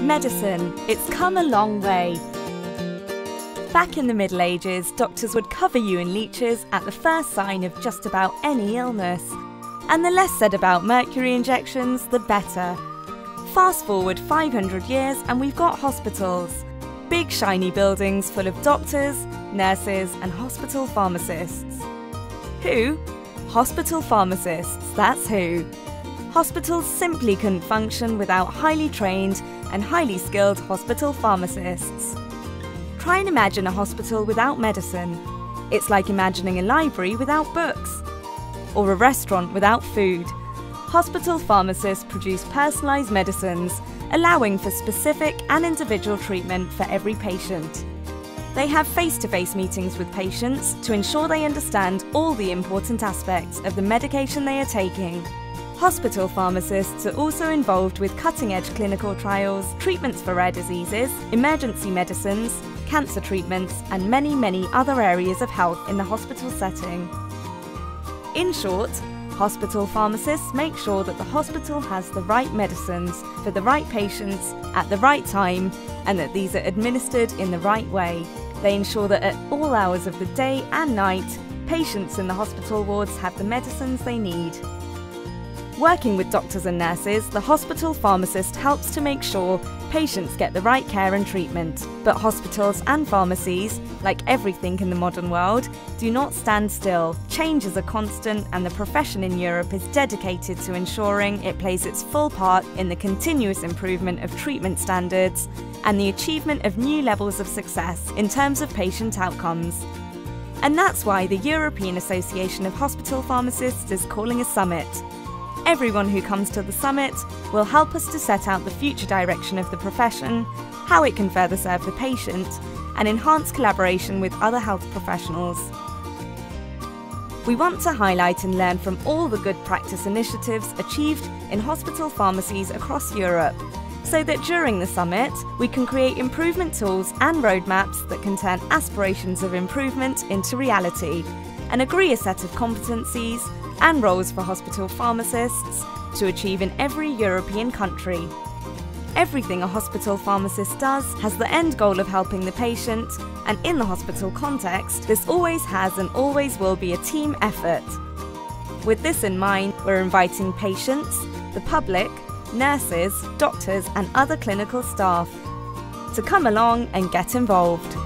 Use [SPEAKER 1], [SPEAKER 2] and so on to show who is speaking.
[SPEAKER 1] Medicine, it's come a long way. Back in the Middle Ages, doctors would cover you in leeches at the first sign of just about any illness. And the less said about mercury injections, the better. Fast forward 500 years and we've got hospitals. Big shiny buildings full of doctors, nurses, and hospital pharmacists. Who? Hospital pharmacists, that's who. Hospitals simply couldn't function without highly trained and highly skilled hospital pharmacists. Try and imagine a hospital without medicine. It's like imagining a library without books, or a restaurant without food. Hospital pharmacists produce personalised medicines, allowing for specific and individual treatment for every patient. They have face to face meetings with patients to ensure they understand all the important aspects of the medication they are taking Hospital pharmacists are also involved with cutting edge clinical trials, treatments for rare diseases, emergency medicines, cancer treatments, and many, many other areas of health in the hospital setting. In short, hospital pharmacists make sure that the hospital has the right medicines for the right patients at the right time and that these are administered in the right way. They ensure that at all hours of the day and night, patients in the hospital wards have the medicines they need. Working with doctors and nurses, the hospital pharmacist helps to make sure patients get the right care and treatment. But hospitals and pharmacies, like everything in the modern world, do not stand still. Change is a constant, and the profession in Europe is dedicated to ensuring it plays its full part in the continuous improvement of treatment standards and the achievement of new levels of success in terms of patient outcomes. And that's why the European Association of Hospital Pharmacists is calling a summit Everyone who comes to the summit will help us to set out the future direction of the profession, how it can further serve the patient, and enhance collaboration with other health professionals. We want to highlight and learn from all the good practice initiatives achieved in hospital pharmacies across Europe, so that during the summit we can create improvement tools and roadmaps that can turn aspirations of improvement into reality and agree a set of competencies and roles for hospital pharmacists to achieve in every European country. Everything a hospital pharmacist does has the end goal of helping the patient, and in the hospital context, this always has and always will be a team effort. With this in mind, we're inviting patients, the public, nurses, doctors, and other clinical staff to come along and get involved.